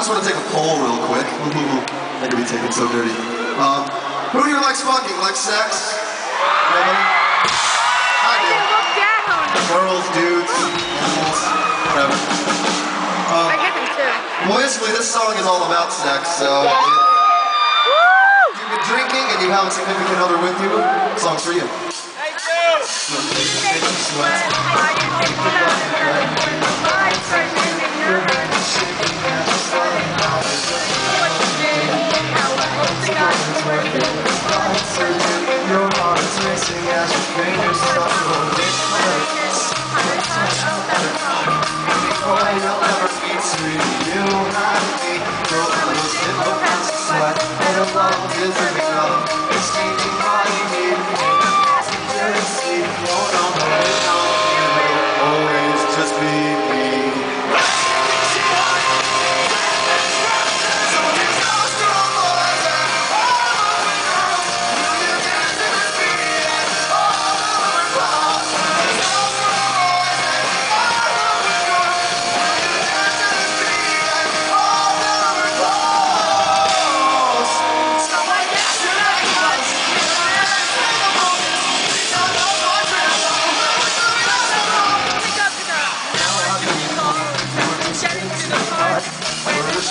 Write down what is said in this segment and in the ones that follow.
I just want to take a poll real quick. I could be taken so dirty. Um, who here likes fucking? Like sex? Nobody? I do. Look down. Girls, dudes, animals, whatever. I get them too. Well, basically, this song is all about sex, so if Woo! you've been drinking and you have a significant other with you, song's for you. Your as your fingers start to hold it close. Boy, you'll never be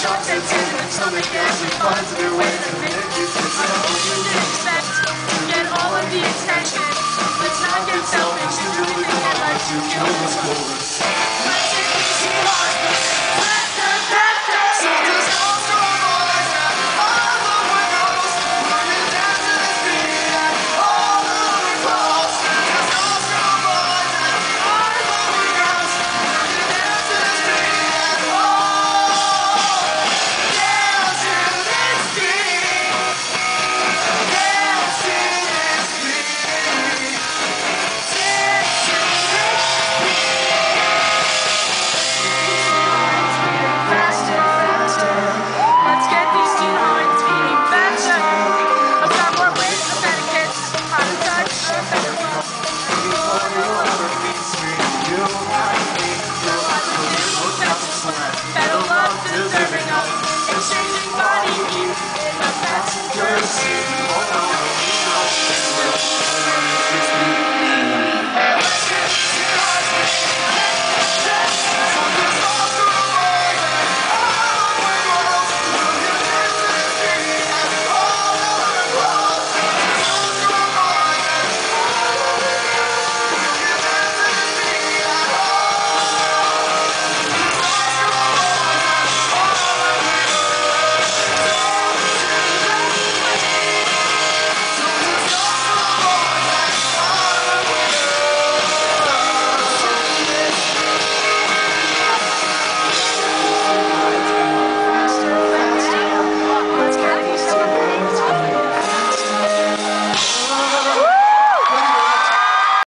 Get